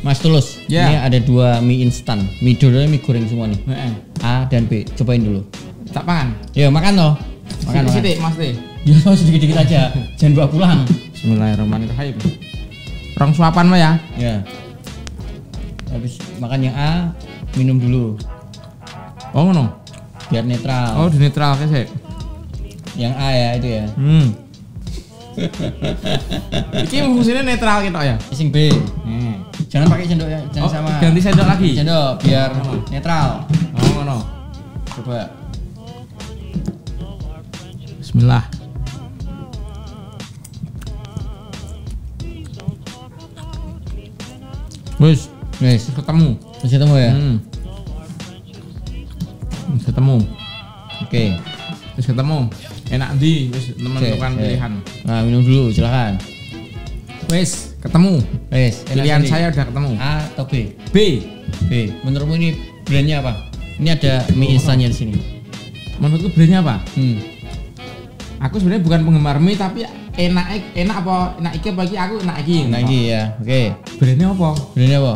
Mas Tulus, Ya. ini ada dua mie instan. Mie dulu mie goreng semua nih. Heeh. A dan B. Cobain dulu. Tak pangan. Ya makan toh. Makan makan. Sithik, Mas Teh. Ya sedikit-sedikit aja. Jangan bawa pulang. Bismillahirrahmanirrahim. Rong suapan mah ya. Ya. Habis makan yang A, minum dulu Oh ngono. biar netral. Oh, di netral sih. Yang A ya itu ya. Hmm. Iki fungsinya netral gitu ya. Sing B. Hmm. Jangan pakai sendok ya, jangan Oh, sama. ganti sendok lagi? Sendok biar Oh. netral. Oh ngono. Coba. Bismillah. Wis, Wes, ketemu. masih ketemu ya. Hmm. Wis ketemu. Oke. Wis ketemu. Enak di, wis menentukan pilihan. Nah, minum dulu, silakan. Wis, ketemu. Enak Pilihan saya udah ketemu. A atau B? B. B. Menurutmu ini brandnya apa? Ini ada mie instannya di sini. Menurutku brandnya apa? Hmm. Aku sebenarnya bukan penggemar mie tapi enak enak apa enak iki apa iki aku enak iki. Nah, ini ya. Oke. Brandnya apa? Brandnya apa?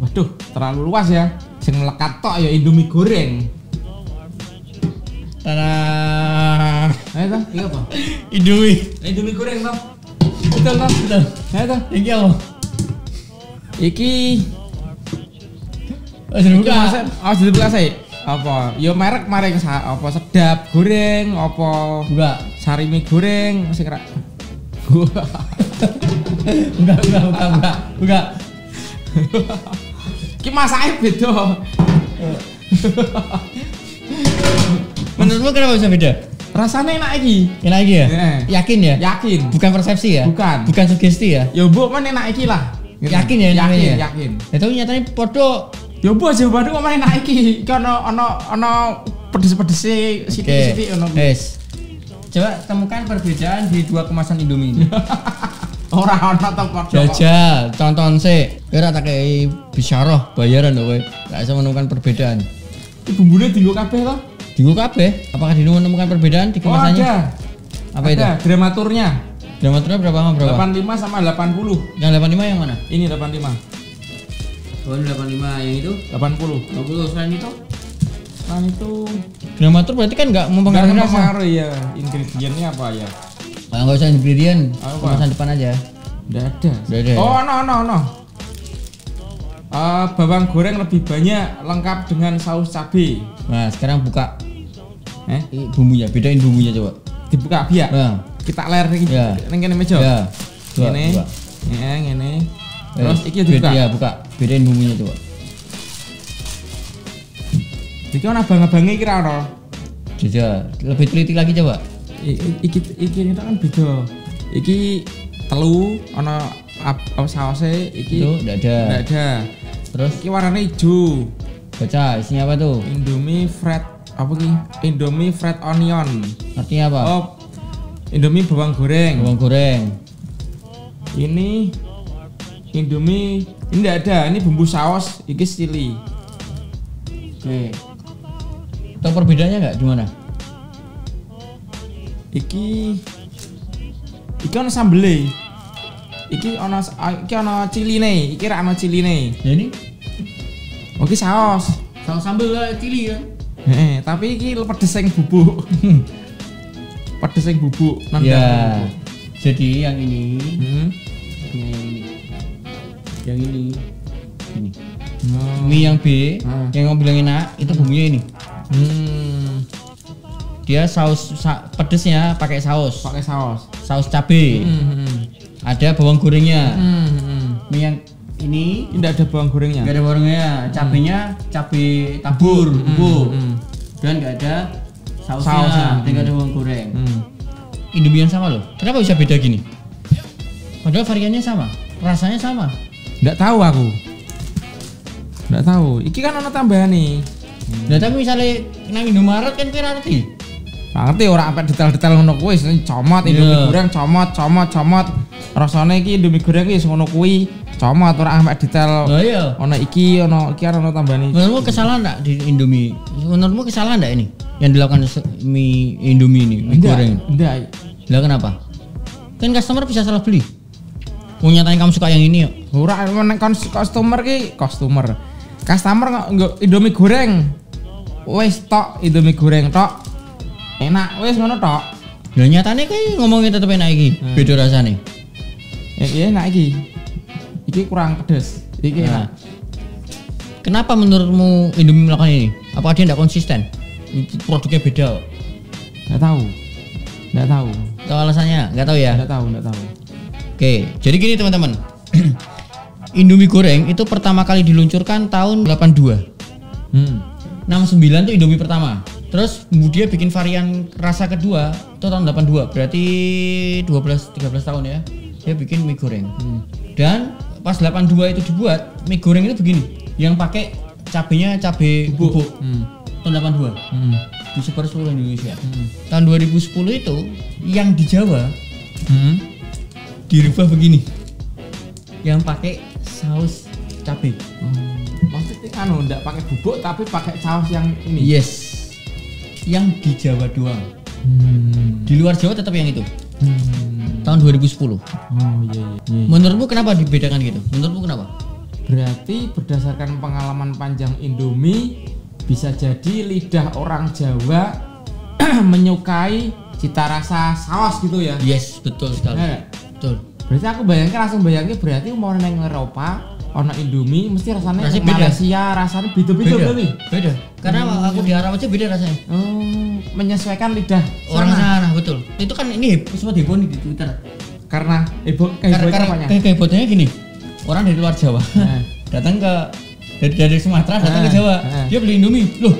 Waduh, terlalu luas ya. Sing melekat tok ya Indomie goreng. Tada. Ayo iya apa? Indomie. Indomie goreng toh. Betul toh? Betul. Toh. Ini apa? Iki Oh, iki buka. masa oh jadi buka saya. Apa? Yo merek mareng sa- apa sedap goreng, apa Buka. sari mie goreng, sing ra. Buka, buka, buka, buka. Buka. Ki masake beda. Menurutmu kenapa bisa beda? Rasanya enak iki. Enak lagi ya? Iya. Yakin ya? Yakin. Bukan persepsi ya? Bukan. Bukan sugesti ya? Ya mbok men enak iki lah. Gitu. Yakin ya Yakin, namanya ya? yakin. Itu nyatanya podo. Ya mbok jawabanku kok main enak iki. Iki ono ono ono pedes-pedes Oke. sithik-sithik ono. Yes. Coba temukan perbedaan di dua kemasan Indomie ini. Ora ono to padha. Jajal, tonton sih. Kira tak kayak bisyarah bayaran loh, kowe. Bisa menemukan perbedaan. Bumbune dienggo kabeh to? Di kabeh, apakah di menemukan perbedaan di Oh kemasannya? ada. Apa itu? Ada gramaturnya. Dramaturnya berapa sama berapa? 85 sama 80. Yang 85 yang mana? Ini 85. Oh, ini 85 yang itu 80. 20 selain itu Kan itu Dramatur berarti kan nggak enggak mempengaruhi rasa. mempengaruhi ya ingredientnya apa ya? Ah, nggak usah ingredient, Apa? kemasan depan aja. Enggak ada. Nggak ada ya? Oh, no no no. Eh, bawang goreng lebih banyak lengkap dengan saus cabai. Nah, sekarang buka Eh, bumbunya, bedain bumbunya coba. dibuka biar Nah, kita ler iki Ya. ning kene meja. ya. Coba. Ya, ngene. Eh, Terus iki dibuka. Ya, buka. Bedain bumbunya coba. Iki ana abang-abange iki ra ono. Jajal, lebih teliti lagi coba. I- Iki iki ini kan beda. Iki telu ana ap- apa sausnya iki Itu enggak ada. enggak ada. Terus Iki warnanya hijau. baca isinya apa tuh? Indomie fried apa ki? Indomie fried onion. Artinya apa? Oh, Indomie bawang goreng. Bawang goreng. Ini Indomie ini enggak ada. Ini bumbu saus. Iki chili. Oke. Tahu perbedaannya nggak gimana? Iki iki ana sambele. Iki ana iki ana ciline, iki ra ana ciline. Ya ini Oke saus. saus sambal lah cili kan. Heeh, tapi iki pedes sing bubuk. pedes sing bubuk nang Ya. Jadi yang ini, Hmm. yang ini, yang ini, ini. Oh. Mie yang B, Hmm. yang kamu bilang enak, itu bumbunya ini. Hmm. Dia saus sa- pedesnya pakai saus, Pakai saus. saus cabe. Hmm. hmm. Ada bawang gorengnya. Hmm. hmm. Mie yang ini Ini enggak ada bawang gorengnya. nggak ada bawangnya, cabenya cabe tabur, bubuk. Hmm. Dan nggak ada sausnya, Sausnya. dan nggak ada bawang goreng. Hmm. Indomie yang sama loh. Kenapa bisa beda gini? Padahal variannya sama, rasanya sama. Enggak tahu aku. Enggak tahu. Iki kan ana tambahan nih. Nah tapi misalnya nang Indomaret kan kira ngerti. Ngerti ora sampai detail-detail ngono kuwi, Ini comot Indomie Iya. goreng comot, comot, comot. Rasane iki Indomie goreng iki ngono kuwi, comot ora sampai detail. Oh iya. Ono iki, ono iki ono iki. Menurutmu kesalahan enggak di Indomie? Menurutmu kesalahan enggak ini yang dilakukan mie Indomie ini, mie Enggak, goreng? enggak. Lah kenapa? Kan customer bisa salah beli. Mau nyatanya kamu suka yang ini yuk. Ora kons- customer ki customer. Customer nggak nggak Indomie goreng. Wes tok Indomie goreng tok. Enak wes ngono tok. Ya nyatanya kayak ngomongnya tetep enak iki. Hmm. Beda rasanya. Ya iya enak iki. Iki kurang pedes. Iki Nah, enak. kenapa menurutmu Indomie melakukan ini? Apa dia tidak konsisten? Produknya beda. Nggak tahu. Nggak tahu. Tahu alasannya? Nggak tahu ya. Nggak tahu, nggak tahu. Oke, jadi gini teman-teman. Indomie goreng itu pertama kali diluncurkan tahun 82. Hmm. 69 itu Indomie pertama. Terus dia bikin varian rasa kedua itu tahun 82. Berarti 12 13 tahun ya. Dia bikin mie goreng. Hmm. Dan pas 82 itu dibuat, mie goreng itu begini. Yang pakai cabenya cabe bubuk. Hmm. Tahun 82 Hmm. disebar seluruh Indonesia. Hmm. Tahun 2010 itu yang di Jawa Hmm. dirubah begini. Yang pakai saus cabe. Hmm. Maksudnya kan enggak pakai bubuk tapi pakai saus yang ini. Yes. Yang di Jawa doang. Hmm. Di luar Jawa tetap yang itu. Hmm. Tahun 2010. Oh iya iya. iya. Menurutmu kenapa dibedakan gitu? Menurutmu kenapa? Berarti berdasarkan pengalaman panjang Indomie bisa jadi lidah orang Jawa menyukai cita rasa saus gitu ya. Yes, betul sekali. Eh, Betul. berarti aku bayangin langsung bayangin berarti mau neng Eropa ono Indomie mesti rasanya Rasanya beda. Malaysia rasanya beda-beda Beda. berarti. Beda. Karena aku di Arab aja beda rasanya. Oh, menyesuaikan lidah Orang sana. sana betul. Itu kan ini sempat heboh nih di Twitter. karena karena apanya? kayak kehebohannya gini. Orang dari luar Jawa Nah. datang ke dari, dari Sumatera datang ke Ah, Jawa. ah. Dia beli Indomie. Loh,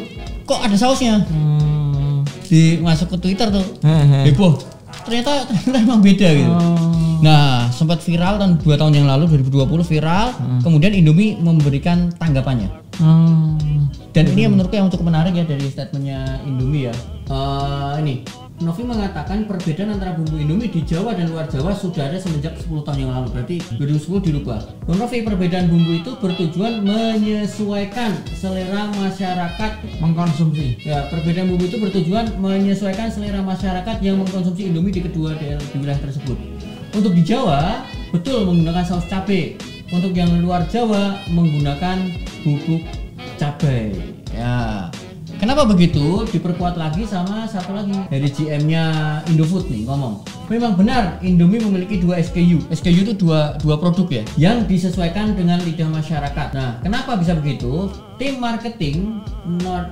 kok ada sausnya? Hmm. Di masuk ke Twitter tuh. Heboh. Ternyata ternyata emang beda gitu. Oh. Nah, sempat viral tahun 2 tahun yang lalu 2020 viral, kemudian Indomie memberikan tanggapannya. Oh. Dan ini yang menurutku yang cukup menarik ya dari statementnya Indomie ya. Eh, ini Novi mengatakan perbedaan antara bumbu Indomie di Jawa dan luar Jawa sudah ada semenjak 10 tahun yang lalu. Berarti 2010 dirubah. Menurut Novi perbedaan bumbu itu bertujuan menyesuaikan selera masyarakat mengkonsumsi. Ya, perbedaan bumbu itu bertujuan menyesuaikan selera masyarakat yang mengkonsumsi Indomie di kedua daerah di wilayah tersebut. Untuk di Jawa, betul menggunakan saus cabai. Untuk yang luar Jawa menggunakan bubuk cabai. Ya. Kenapa begitu? Diperkuat lagi sama satu lagi dari GM-nya Indofood nih ngomong. Memang benar Indomie memiliki dua SKU. SKU itu dua dua produk ya yang disesuaikan dengan lidah masyarakat. Nah, kenapa bisa begitu? Tim marketing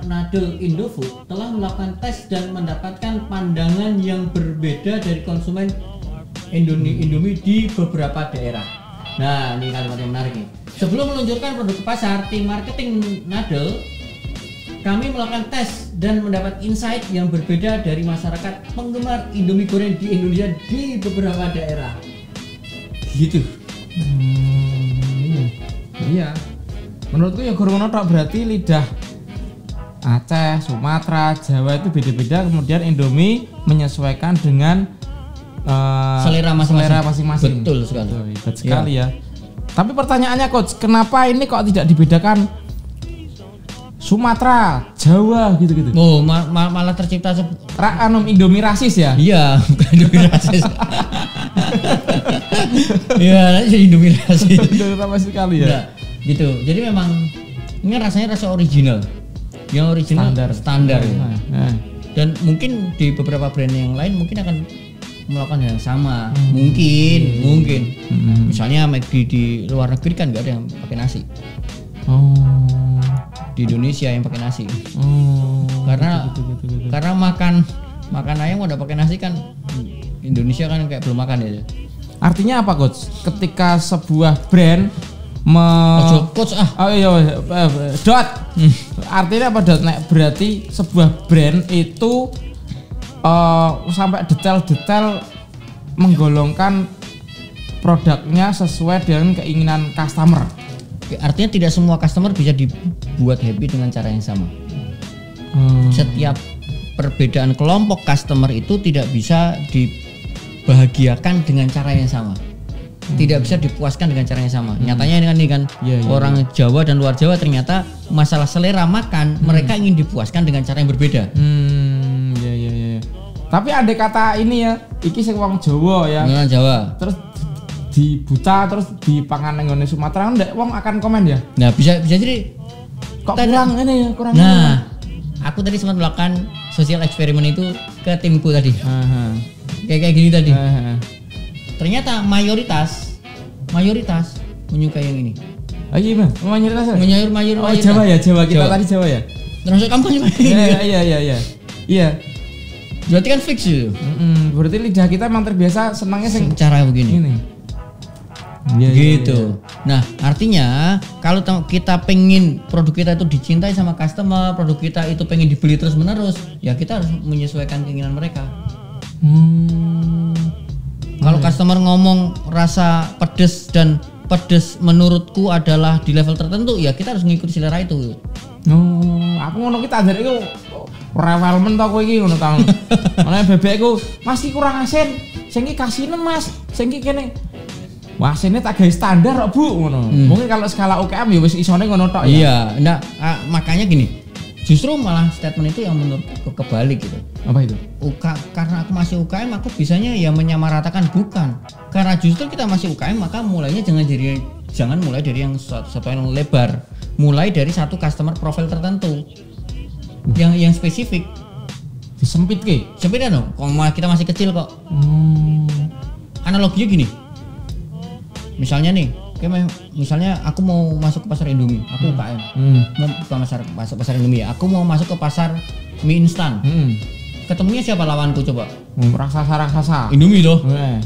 Nadel Indofood telah melakukan tes dan mendapatkan pandangan yang berbeda dari konsumen Indomie, Indomie di beberapa daerah. Nah, ini kalimat yang menarik nih. Sebelum meluncurkan produk ke pasar, tim marketing Nadel kami melakukan tes dan mendapat insight yang berbeda dari masyarakat penggemar Indomie goreng di Indonesia di beberapa daerah. Gitu. Hmm, iya. Iya. Menurutku ya guru tok berarti lidah Aceh, Sumatera, Jawa itu beda-beda. Kemudian Indomie menyesuaikan dengan eh, Selera masing-masing. selera masing-masing. Betul sekali. Betul, hebat sekali ya. Tapi pertanyaannya coach, kenapa ini kok tidak dibedakan Sumatera, Jawa gitu-gitu? Oh, ma- ma- malah tercipta Ra anu Indomie rasis ya? Iya, bukan Indomie rasis. Iya, Indomie rasis. Indomie rasis sekali ya. Enggak, gitu. Jadi memang ini rasanya rasa original. Yang original Standar. standar. Nah, nah. Dan mungkin di beberapa brand yang lain mungkin akan melakukan hal yang sama. Hmm. Mungkin, mungkin. Mm-mm. Misalnya McD di luar negeri kan nggak ada yang pakai nasi. Oh. Di Indonesia yang pakai nasi. Oh. Karena gitu, gitu, gitu. karena makan makan ayam udah pakai nasi kan Indonesia kan kayak belum makan ya. Artinya apa coach? Ketika sebuah brand me Ojo coach ah. Oh iya, eh, eh, dot. Artinya apa dot? Nek berarti sebuah brand itu eh, sampai detail-detail menggolongkan produknya sesuai dengan keinginan customer. Artinya tidak semua customer bisa dibuat happy dengan cara yang sama. Hmm. Setiap perbedaan kelompok customer itu tidak bisa dibahagiakan dengan cara yang sama. Tidak bisa dipuaskan dengan cara yang sama. Nyatanya ini kan ini kan Iya, iya, orang Jawa dan luar Jawa ternyata masalah selera makan mereka ingin dipuaskan dengan cara yang berbeda. Hmm, ya ya ya. Tapi ada kata ini ya, iki sing wong Jawa ya. Dengan Jawa. Terus di buta terus dipangan nang ngene Sumatera ndak wong akan komen ya. Nah, bisa bisa jadi Kok Tadi- kurang ini ya, kurang ini. Nah, aku tadi sempat melakukan sosial eksperimen itu ke timku tadi. Aha. Kayak kayak gini tadi. Aha. Ternyata mayoritas mayoritas menyukai yang ini. Oh iya, Bang. Mau nyerita saya? Menyayur mayur Oh, Jawa ya, Jawa kita Jawa. tadi Jawa ya. Termasuk kamu kan ini. Iya, iya, iya, iya. Iya. Berarti kan fix itu. Mm-mm, berarti lidah kita emang terbiasa senangnya sing Cara begini. ini. Iya, gitu. Nah, artinya kalau kita pengen produk kita itu dicintai sama customer, produk kita itu pengen dibeli terus menerus, ya kita harus menyesuaikan keinginan mereka. Hmm. Kalau customer ngomong rasa pedes dan pedes menurutku adalah di level tertentu, ya kita harus mengikuti selera itu. Oh, aku ngono kita ajare iku rewel men to kowe iki ngono ta. Ana bebek iku Mas iki kurang asin. Sing iki kasinen Mas. Sing iki kene Wah, asine tak gawe standar kok, Bu, ngono. Mungkin kalau skala UKM ya wis isone ngono tok ya. Iya, nah ah, makanya gini. Justru malah statement itu yang menurutku kebalik gitu. Apa itu? UK, karena aku masih UKM aku bisanya ya menyamaratakan bukan karena justru kita masih UKM maka mulainya jangan dari jangan mulai dari yang satu, satu yang lebar mulai dari satu customer profile tertentu yang yang spesifik Disempit ke? dong kalau ma- kita masih kecil kok Hmm. analoginya gini misalnya nih kayak misalnya aku mau masuk ke pasar Indomie aku UKM Hmm. mau bukan pasar masuk pasar Indomie ya. Aku mau masuk ke pasar mie instan. Hmm. ketemunya siapa lawanku coba? Raksasa-raksasa. Indomie loh Weh.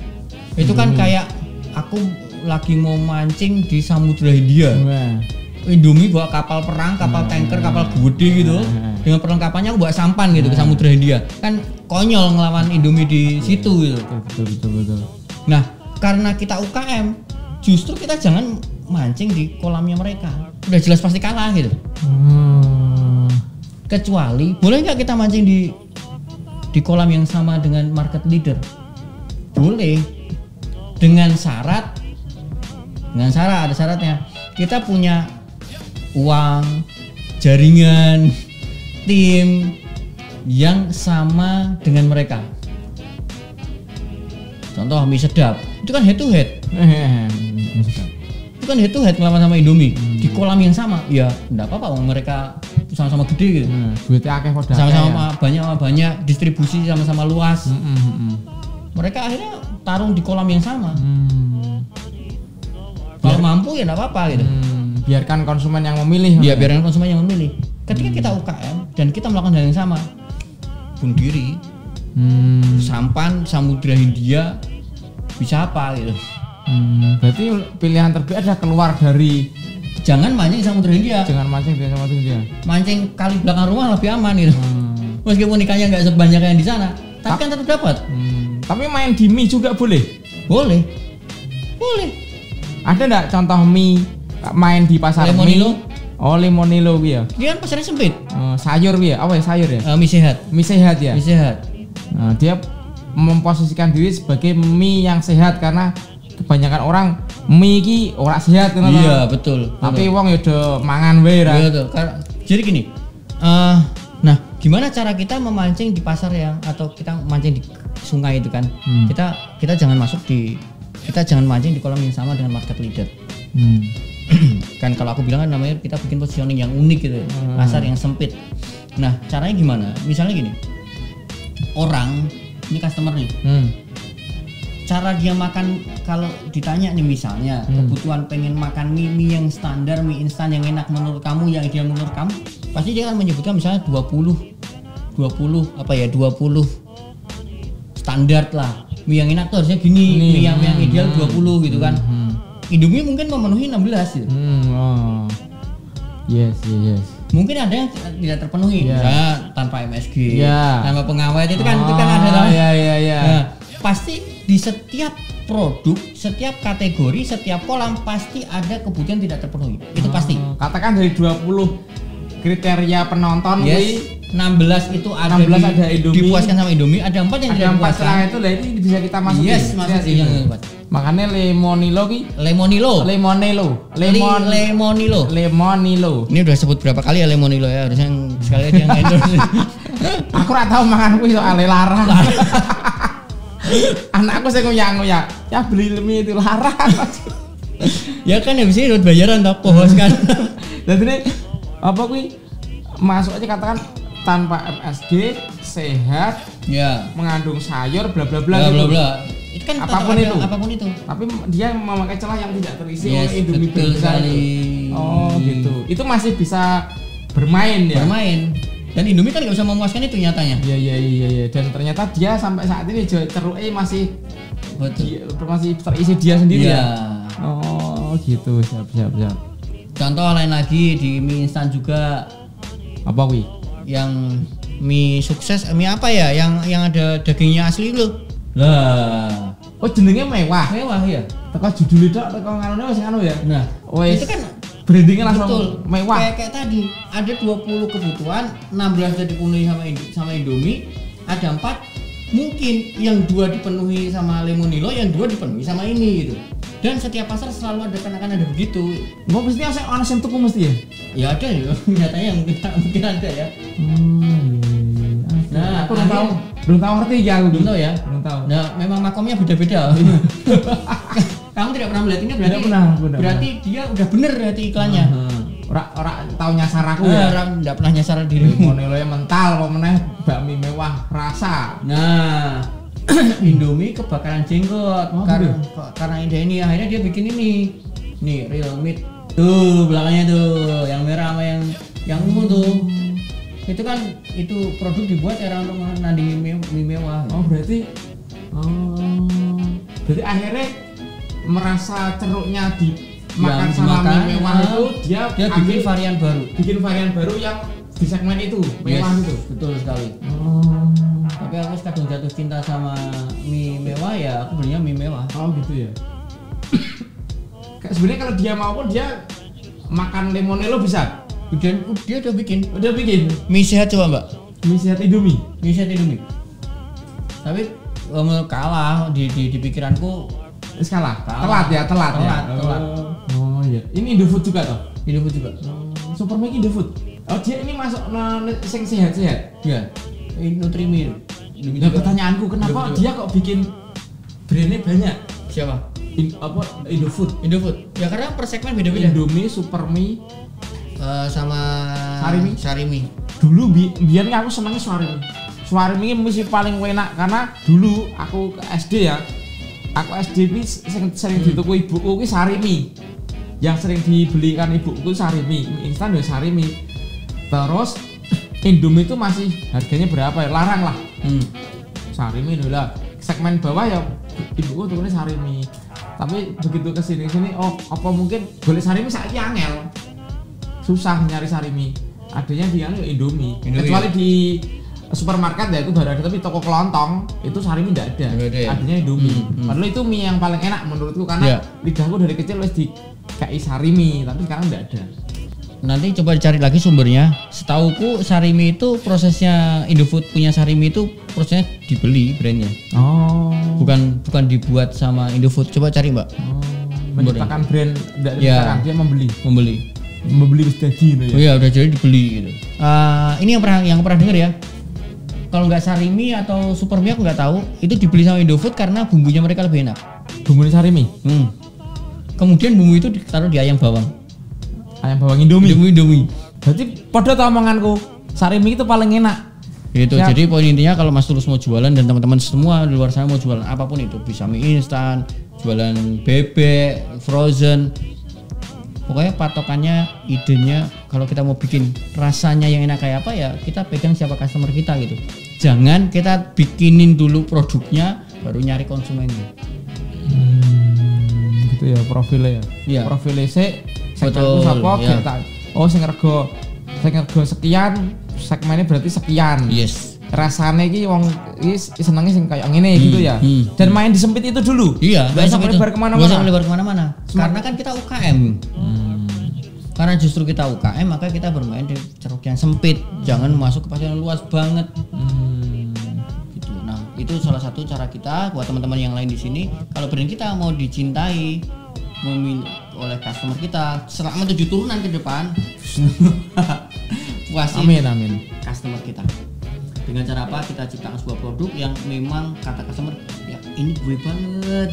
itu kan kayak aku lagi mau mancing di Samudra Hindia. Weh. Indomie bawa kapal perang, kapal tanker, kapal gede gitu. Hmm. dengan perlengkapannya aku bawa sampan gitu ke Samudra Hindia. Kan konyol ngelawan Indomie di situ gitu. Betul betul betul. nah karena kita UKM justru kita jangan mancing di kolamnya mereka. Udah jelas pasti kalah gitu. Hmm. kecuali boleh nggak kita mancing di di kolam yang sama dengan market leader? Boleh. Dengan syarat dengan syarat ada syaratnya. Kita punya uang jaringan tim yang sama dengan mereka. Contoh mie sedap. Itu kan head to head Eh, itu kan head to head ngelawan sama Indomie. Di kolam yang sama. Ya enggak apa-apa mereka sama-sama gede gitu. Hmm, duitnya akeh sama-sama banyak banyak distribusi sama-sama luas. Hmm, hmm, hmm. mereka akhirnya tarung di kolam yang sama. Hmm. kalau mampu ya enggak apa-apa gitu. Hmm, biarkan konsumen yang memilih. ya biarkan konsumen yang memilih. Ketika kita UKM dan kita melakukan hal yang sama bunuh diri Hmm. sampan samudra Hindia bisa apa gitu Hmm, berarti pilihan terbaik adalah keluar dari jangan mancing di samudra Hindia jangan mancing di sama dia. mancing kali belakang rumah lebih aman gitu Hmm. meskipun ikannya nggak sebanyak yang di sana tapi kan tetap dapat Hmm, Tapi main di mie juga boleh. boleh boleh Ada enggak contoh mie main di pasar Lemonilo? mie? Oh, Lemonilo ya. dia kan pasarnya sempit Oh, sayur ya, apa ya sayur ya? Eh, mie sehat Mie sehat ya. mie sehat Nah, dia memposisikan diri sebagai mie yang sehat karena kebanyakan orang mie ki ora sehat ngono iya toh. betul Tapi wong ya udah mangan wae ra. Iya betul. Kar- Jadi gini, eh, nah gimana cara kita memancing di pasar yang atau kita mancing di sungai itu kan? Hmm. Kita kita jangan masuk di kita jangan mancing di kolam yang sama dengan market leader. Hmm. kan kalau aku bilang kan namanya kita bikin positioning yang unik gitu. Hmm. pasar yang sempit. Nah caranya gimana? Misalnya gini, orang ini customer nih, Hmm. Cara dia makan kalau ditanya nih misalnya Hmm. kebutuhan pengen makan mie mie yang standar mie instan yang enak menurut kamu yang ideal menurut kamu pasti dia akan menyebutkan misalnya 20 20 apa ya 20 standar lah mie yang enak tuh harusnya gini Ini, mie yang yang hmm, ideal hmm, 20 gitu kan Hmm. Indomie mungkin memenuhi 16 gitu Hmm. Oh. Yes, yes, yes. mungkin ada yang tidak terpenuhi Iya. misalnya tanpa MSG Iya. tanpa pengawet itu kan itu kan ada Ah, namanya ya ya ya. Nah, pasti di setiap produk, setiap kategori, setiap kolam pasti ada kebutuhan tidak terpenuhi. Itu pasti. Oh, Katakan dari 20 kriteria penonton Yes. kuwi, 16 itu ada 16 di- ada Indomie. dipuaskan sama Indomie, ada 4 yang ada tidak empat dipuaskan. setelah itu lah ini bisa kita masukin. Yes, masuk Yes, di yang itu. empat. Makanya lemonilo ki Lemonilo. lemonelo, lemon lemonilo. lemonilo. Ini udah sebut berapa kali ya lemonilo ya? Harusnya yang sekali aja yang endorse. Aku ora tau mangan kuwi soalnya larang. Anakku sing nguyang-nguyang. ya beli mie itu larang. Ya kan habis ini dapat bayaran tak pohos kan. Dan ini apa kui masuk aja katakan tanpa MSG sehat ya. mengandung sayur bla bla bla bla gitu. bla. Bla itu kan Apa pun itu. apa pun itu. Tapi dia memakai celah yang tidak terisi Yes, oleh Indomie betul sekali. oh gitu. Itu masih bisa bermain ya? Bermain dan Indomie kan nggak bisa memuaskan itu nyatanya Iya iya iya iya dan ternyata dia sampai saat ini ceruknya masih betul dia, masih terisi dia sendiri Iya. ya. Oh gitu siap siap siap. contoh lain lagi di mie instan juga Apa wi? yang mie sukses mie apa ya yang yang ada dagingnya asli loh lah Oh jenengnya mewah. mewah ya Teko judulnya dok, teko ngarone wis anu ya. nah Wes. itu kan brandingnya langsung betul mewah. kayak, kayak tadi ada 20 kebutuhan 16 sudah dipenuhi sama Indo- sama Indomie ada empat mungkin yang dua dipenuhi sama Lemonilo yang dua dipenuhi sama ini gitu dan setiap pasar selalu ada kan akan ada begitu Mau mesti saya ono sing tuku mesti ya. ya ada ya nyatanya mungkin mungkin ada ya Hmm. Nah, aku belum tahu, belum tahu ngerti ya belum tahu ya Belum tahu. nah memang makomnya beda-beda kamu tidak pernah melihat ini berarti Tidak pernah, tidak berarti dia udah bener berarti iklannya Ora ora tahu nyasar aku ya. orang tidak pernah nyasar diri Monelo yang mental apa meneh bakmi mewah rasa. Nah, Indomie kebakaran jenggot Oh, karena karena ide ini akhirnya dia bikin ini. Nih, real meat. Tuh, belakangnya tuh, yang merah sama yang yang ungu tuh. Itu kan itu produk dibuat era untuk menandingi mie, mie mewah. Oh berarti oh berarti akhirnya merasa ceruknya dimakan Yang sama dimakan, mie mewah ah, itu dia Dia bikin ambil- varian baru. bikin varian baru yang di segmen itu mewah Yes, gitu. Betul sekali. Oh, Tapi aku kadang jatuh cinta sama mie mewah ya, aku belinya mie mewah. oh gitu ya. Sebenarnya kalau dia mau pun dia makan lemonelo bisa. Dan dia udah bikin Udah bikin mie sehat coba mbak. mie sehat Indomie. bisa Indomie tapi um, kalah di, di, di pikiranku Wis kalah. Telat ya, telat, ya. Telat, telat. Oh iya. Ini Indofood juga toh. Indomie juga Super Mac Indofood. Oh dia ini masuk sing sehat-sehat. ya ini Nutrimi Indomie Nah pertanyaanku kenapa Indofood dia kok bikin brandnya banyak? siapa In, apa Indofood? Indofood ya karena per segmen beda-beda Indomie, Super Mie. Eh, sama Sarimi? Sarimi Dulu bi biar aku senengnya Suarimi. Suarimi ini mesti paling enak karena dulu aku ke SD ya. Aku SD ini sering, sering Hmm. dituku ibuku ki Sarimi. Yang sering dibelikan ibuku Sarimi, mie instan ya Sarimi. Terus Indomie itu masih harganya berapa ya? Larang lah. hmm. Sarimi dulu lah. Segmen bawah ya ibuku tuh Sarimi. Tapi begitu ke sini oh apa mungkin boleh Sarimi saiki angel. Susah nyari Sarimi. Adanya di anu ya Indomie. Indomie. Kecuali di supermarket ya itu baru ada tapi toko kelontong itu Sarimi tidak ada. Ya? Adanya Indomie. Hmm, hmm. Padahal itu mie yang paling enak menurutku karena Iya. lidahku dari kecil wis di kayak Sarimi tapi sekarang tidak ada. nanti coba dicari lagi sumbernya setauku Sarimi itu prosesnya Indofood punya Sarimi itu prosesnya dibeli brandnya Oh. bukan bukan dibuat sama Indofood coba cari mbak menciptakan brand tidak Ya. diciptakan dia membeli membeli membeli wis jadi gitu ya. Oh iya udah jadi dibeli gitu. Eh, ini yang pernah yang pernah dengar ya. Kalau nggak Sarimi atau Super Mie aku nggak tahu, itu dibeli sama Indofood karena bumbunya mereka lebih enak. Bumbu Sarimi, Hmm. Kemudian bumbu itu ditaruh di ayam bawang. ayam bawang Indomie. Indomie Indomie. Berarti pada tau omonganku, Sarimi itu paling enak. Gitu. Siap. Jadi poin intinya kalau Mas Tulus mau jualan dan teman-teman semua di luar sana mau jualan apa pun itu, bisa mie instan, jualan bebek, frozen. Pokoknya patokannya, idenya kalau kita mau bikin rasanya yang enak kayak apa ya kita pegang siapa customer kita gitu. Jangan kita bikinin dulu produknya baru nyari konsumennya. Hmm, gitu ya profilnya ya. Iya. Profilnya sih segmenku sapa iya. kayak tak. Oh sing rego sing rego sekian, segmennya berarti sekian. Yes. Rasanya ki wong iki senengnya sing kayak ngene gitu ya. hmm, Dan main di sempit itu dulu. Iya, Nggak usah itu. melebar Nggak usah ke mana-mana. melebar ke mana-mana. Karena kan kita UKM. Hmm. Karena justru kita UKM maka kita bermain di ceruk yang sempit. Jangan masuk ke pasar yang luas banget. Hmm. Itu salah satu cara kita buat teman-teman yang lain di sini. Kalau brand kita mau dicintai, memilih oleh customer kita selama tujuh turunan ke depan, puasin Amin amin. customer kita. dengan cara apa kita ciptakan sebuah produk yang memang kata customer ya ini gue banget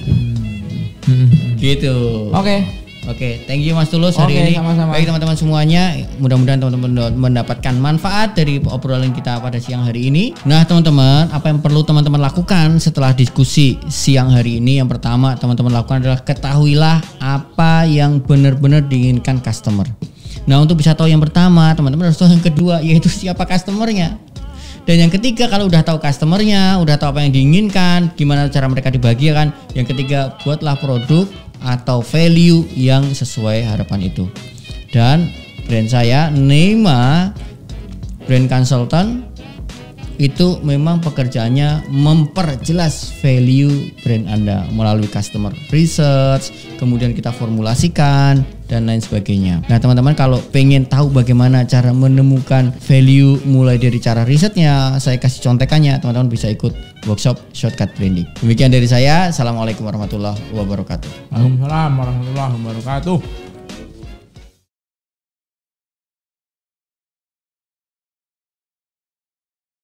Hmm. gitu Oke. Oke, thank you Mas Tulus hari ini. sama-sama. Baik teman-teman semuanya, mudah-mudahan teman-teman mendapatkan manfaat dari obrolan kita pada siang hari ini. Nah, teman-teman, apa yang perlu teman-teman lakukan setelah diskusi siang hari ini? Yang pertama, teman-teman lakukan adalah ketahuilah apa yang benar-benar diinginkan customer. Nah, untuk bisa tahu yang pertama, teman-teman harus tahu yang kedua, yaitu siapa customernya. Dan yang ketiga kalau udah tahu customernya, udah tahu apa yang diinginkan, gimana cara mereka dibagikan. Yang ketiga buatlah produk atau value yang sesuai harapan itu. Dan brand saya Neima Brand Consultant itu memang pekerjaannya memperjelas value brand Anda melalui customer research, kemudian kita formulasikan dan lain sebagainya. Nah, teman-teman kalau pengen tahu bagaimana cara menemukan value mulai dari cara risetnya, saya kasih contekannya, teman-teman bisa ikut workshop shortcut branding. Demikian dari saya. Assalamualaikum warahmatullahi wabarakatuh. Waalaikumsalam warahmatullahi wabarakatuh.